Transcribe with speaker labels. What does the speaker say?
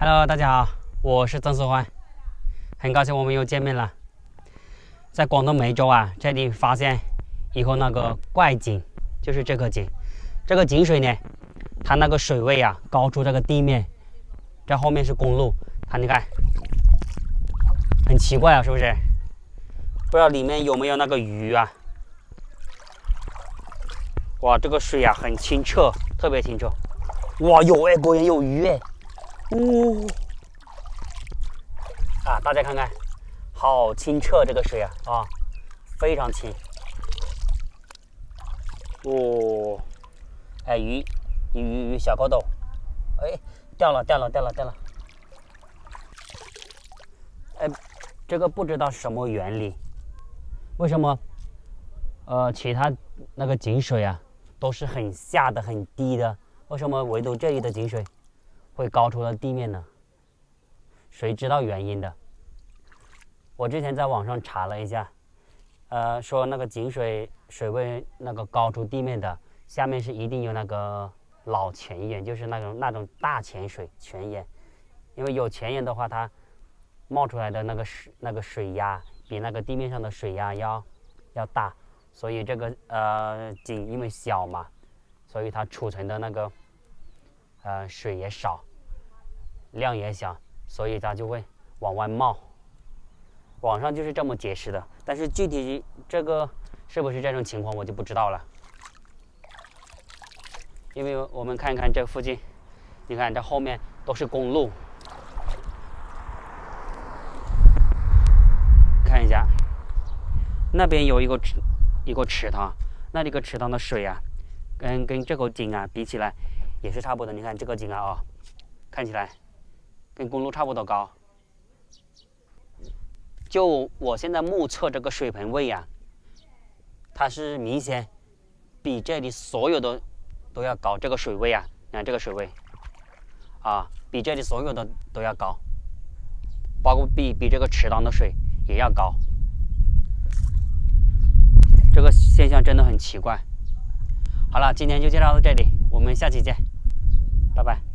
Speaker 1: Hello，大家好，我是曾思欢，很高兴我们又见面了。在广东梅州啊，这里发现一口那个怪井，就是这个井。这个井水呢，它那个水位啊高出这个地面，这后面是公路，它你看很奇怪啊，是不是？不知道里面有没有那个鱼啊？哇，这个水啊很清澈，特别清澈。哇，有哎，果然有鱼哎。呜、啊，大家看看，好清澈这个水啊啊，非常清。哦，哎鱼鱼鱼鱼小蝌蚪，哎掉了掉了掉了掉了。哎，这个不知道什么原理，为什么？呃，其他那个井水啊都是很下的很低的，为什么唯独这里的井水？会高出了地面呢？谁知道原因的？我之前在网上查了一下，呃，说那个井水水位那个高出地面的，下面是一定有那个老泉眼，就是那种那种大泉水泉眼，因为有泉眼的话，它冒出来的那个水那个水压比那个地面上的水压要要大，所以这个呃井因为小嘛，所以它储存的那个呃水也少。量也小，所以它就会往外冒。网上就是这么解释的，但是具体这个是不是这种情况，我就不知道了。因为我们看一看这附近，你看这后面都是公路，看一下，那边有一个池，一个池塘，那这个池塘的水啊，跟跟这口井啊比起来，也是差不多。你看这个井啊，哦，看起来。跟公路差不多高，就我现在目测这个水盆位呀，它是明显比这里所有的都要高。这个水位啊，你看这个水位，啊，比这里所有的都要高，包括比比这个池塘的水也要高。这个现象真的很奇怪。好了，今天就介绍到这里，我们下期见，拜拜。